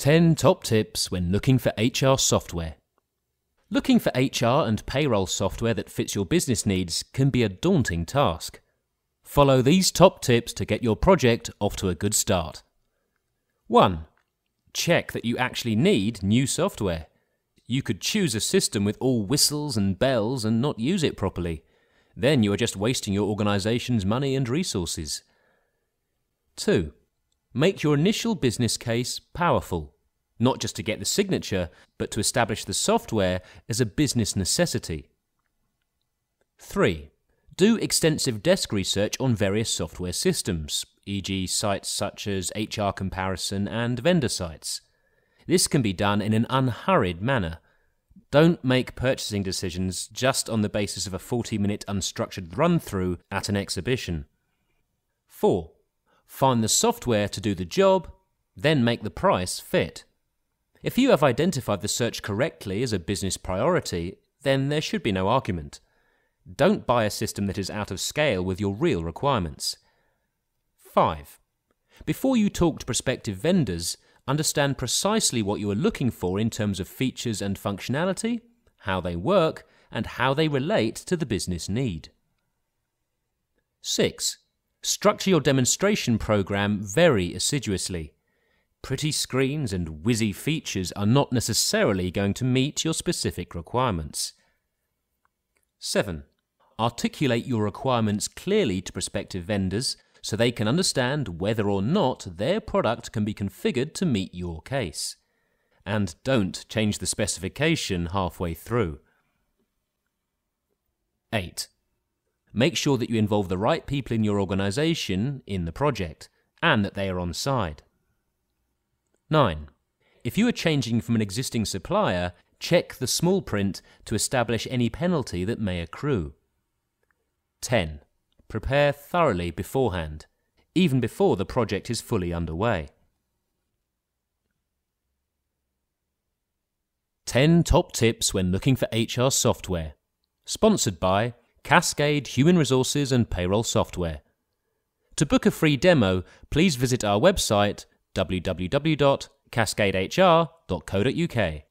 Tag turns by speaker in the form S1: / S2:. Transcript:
S1: 10 top tips when looking for HR software. Looking for HR and payroll software that fits your business needs can be a daunting task. Follow these top tips to get your project off to a good start. 1. Check that you actually need new software. You could choose a system with all whistles and bells and not use it properly. Then you are just wasting your organization's money and resources. 2. Make your initial business case powerful, not just to get the signature, but to establish the software as a business necessity. 3. Do extensive desk research on various software systems, e.g., sites such as HR Comparison and vendor sites. This can be done in an unhurried manner. Don't make purchasing decisions just on the basis of a 40 minute unstructured run through at an exhibition. 4. Find the software to do the job, then make the price fit. If you have identified the search correctly as a business priority, then there should be no argument. Don't buy a system that is out of scale with your real requirements. 5. Before you talk to prospective vendors, understand precisely what you are looking for in terms of features and functionality, how they work, and how they relate to the business need. 6. Structure your demonstration program very assiduously. Pretty screens and whizzy features are not necessarily going to meet your specific requirements. 7. Articulate your requirements clearly to prospective vendors so they can understand whether or not their product can be configured to meet your case. And don't change the specification halfway through. 8. Make sure that you involve the right people in your organization in the project and that they are on side. 9. If you are changing from an existing supplier, check the small print to establish any penalty that may accrue. 10. Prepare thoroughly beforehand, even before the project is fully underway. 10 Top Tips When Looking for HR Software. Sponsored by Cascade Human Resources and Payroll Software. To book a free demo, please visit our website www.cascadehr.co.uk.